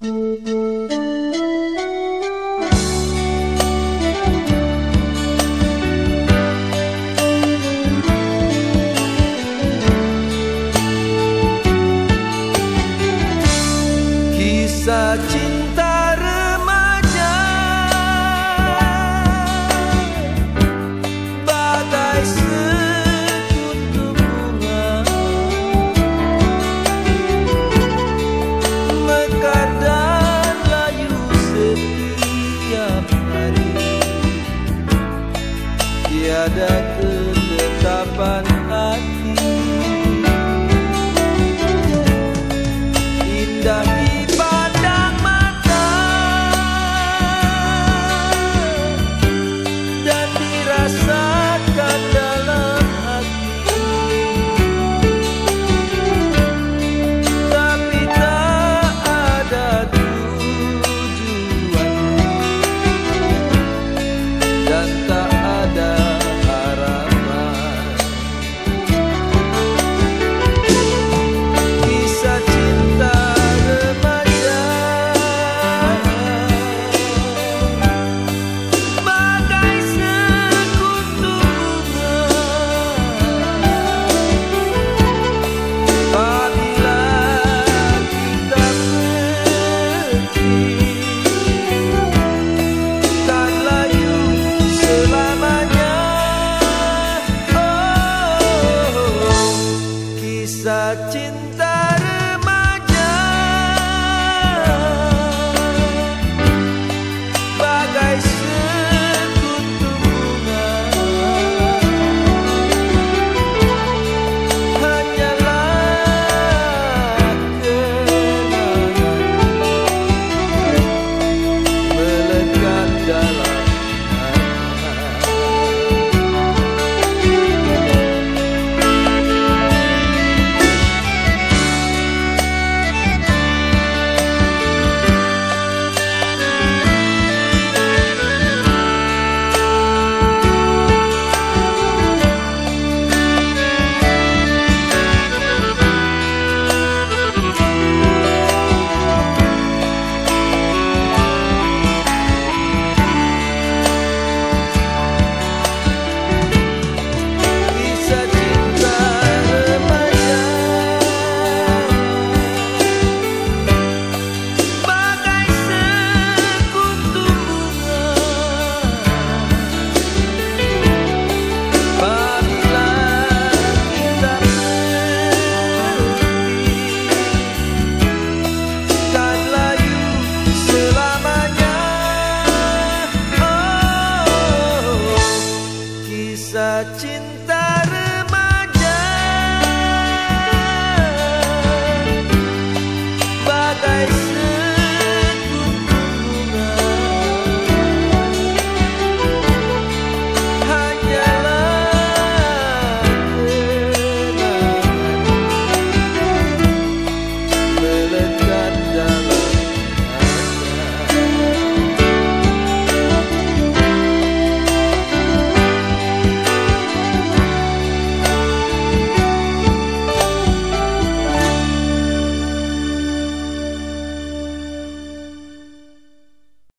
Kisah Cinta